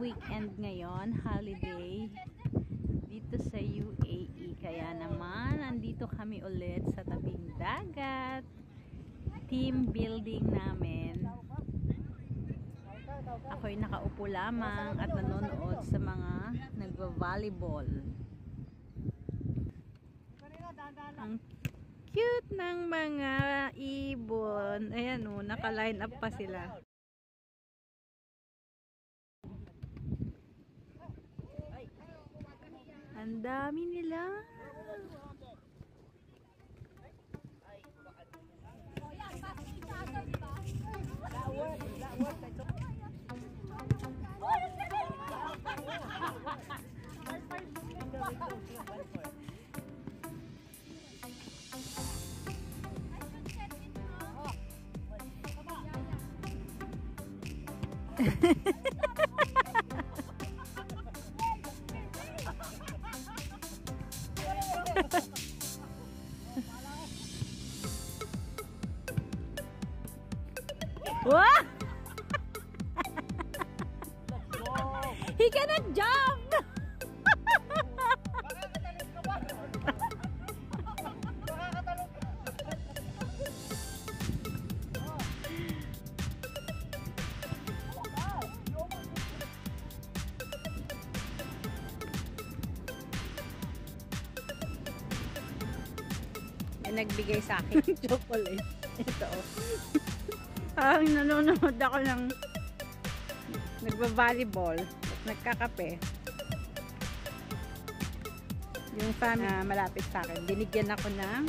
weekend ngayon, holiday dito sa UAE. Kaya naman, andito kami ulit sa tabing dagat. Team building namin. Ako'y nakaupo lamang at nanonood sa mga nagva-volleyball. Ang cute ng mga ibon. Ayan o, naka-line up pa sila. Ang dami nila. Wow! May nagbigay sa akin ng chocolate. Ito. oh. Parang nanonood ako ng nagba-volleyball at nagkakape. Yung family na malapit sa akin, binigyan ako ng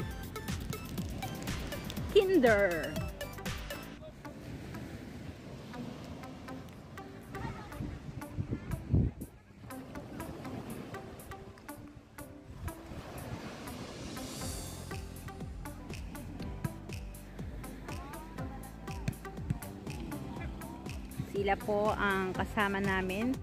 Kinder. Sila po ang kasama namin.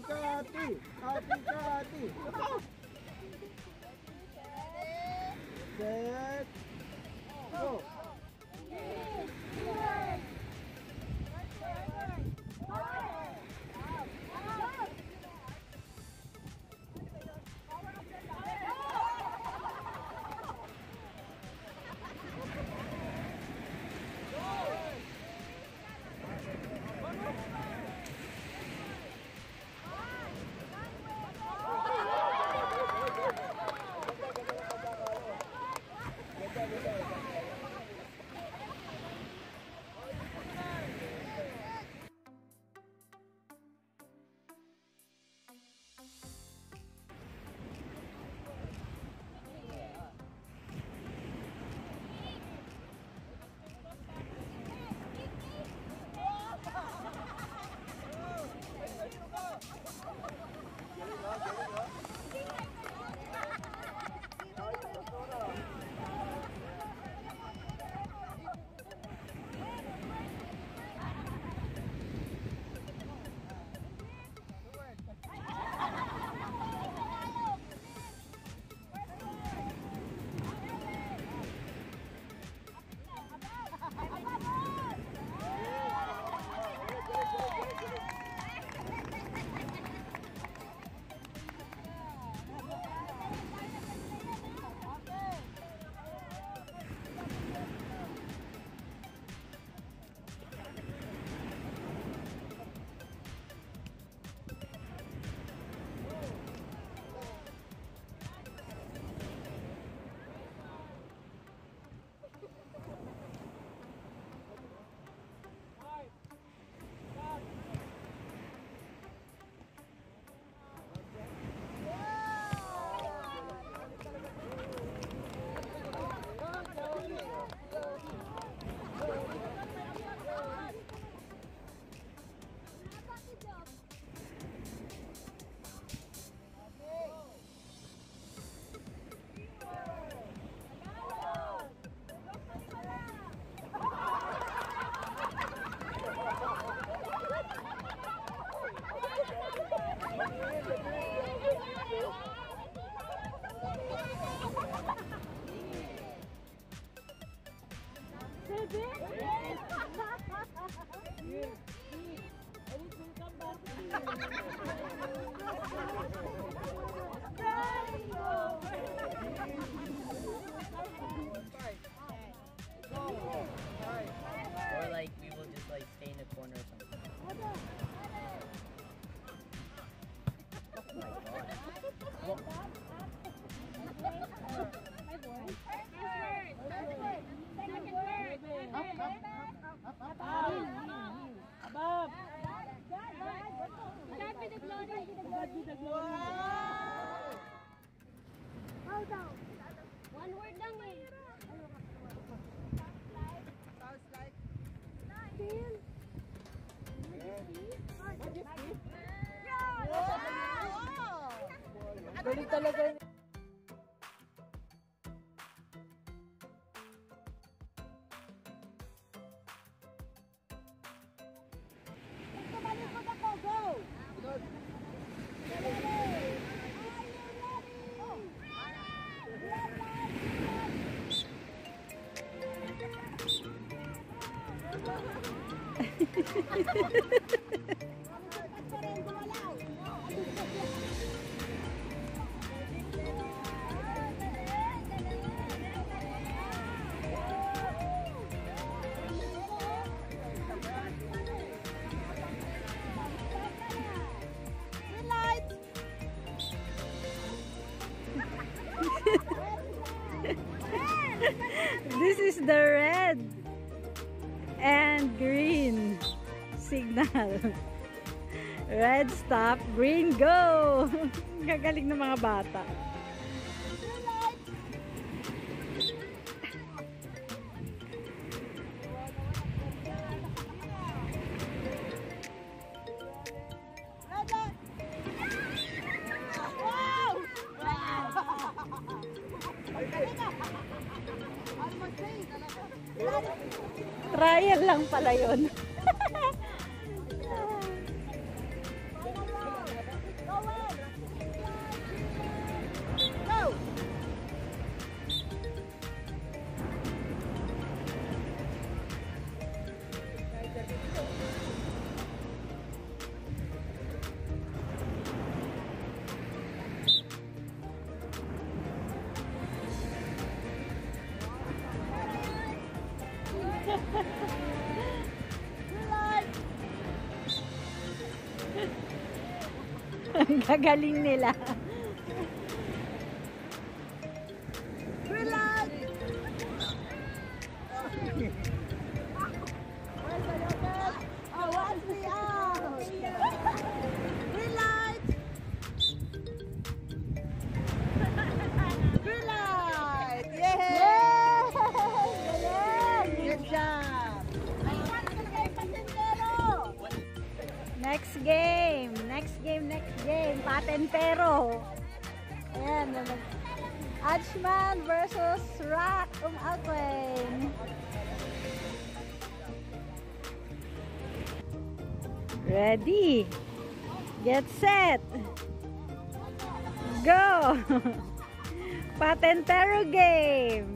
Kati, ati kati. Set. Go. talaga. Tumalikod ako, go! Good. Ha, ha, ha, ha. The red and green signal. Red stop, green go! Gagaling ng mga bata. Trial lang pala yun. Ang gagaling nila. Patentero. Ayan. naman. Achman versus Rock um Alquain. Ready. Get set. Go. Patentero game.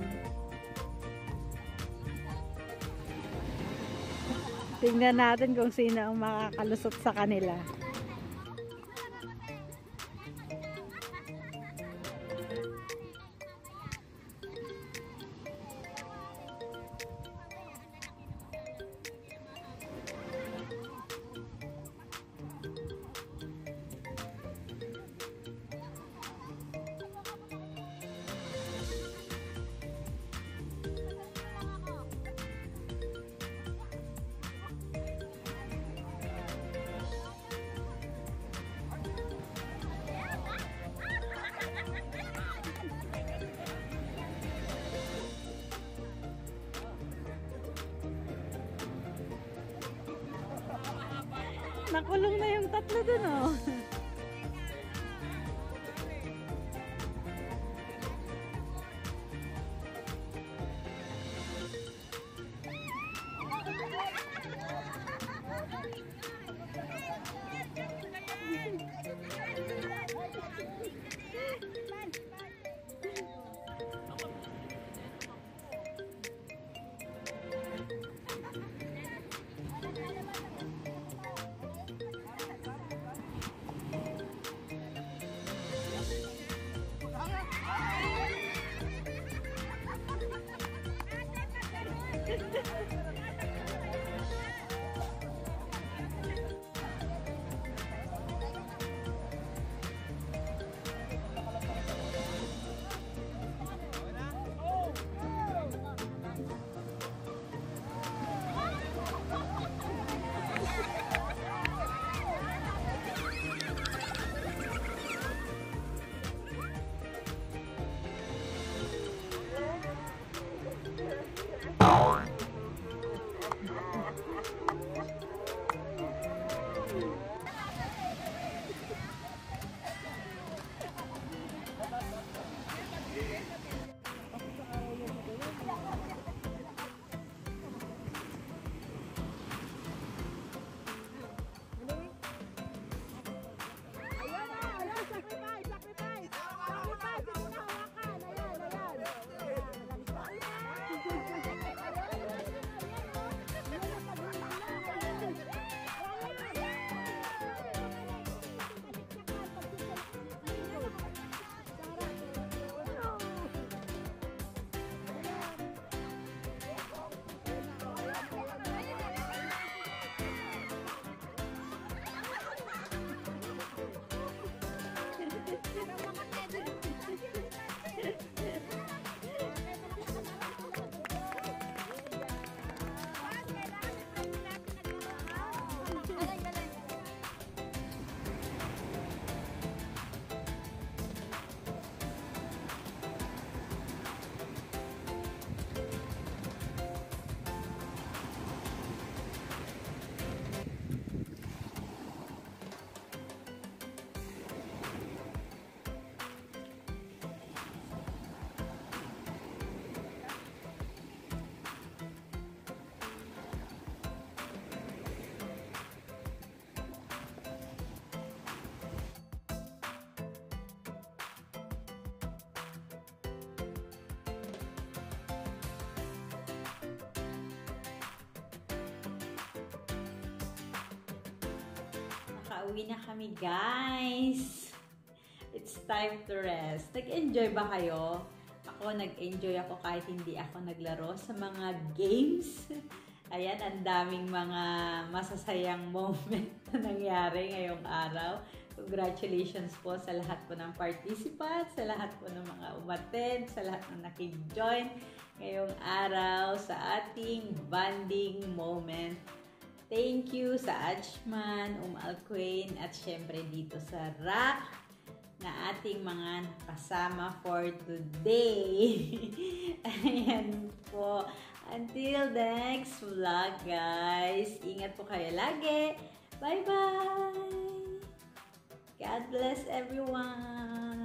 Tingnan natin kung sino ang makakalusot sa kanila. Nakulong na yung tatlo dun, oh. Ha ha ha! Pauwi na kami, guys. It's time to rest. Nag-enjoy ba kayo? Ako, nag-enjoy ako kahit hindi ako naglaro sa mga games. Ayan, ang daming mga masasayang moment na nangyari ngayong araw. Congratulations po sa lahat po ng participants, sa lahat po ng mga umattend, sa lahat ng nakig-join ngayong araw sa ating bonding moment. Thank you sa Ajman, Um Alquain, at syempre dito sa RAC na ating mga kasama for today. Ayan po. Until next vlog, guys. Ingat po kayo lagi. Bye-bye! God bless everyone!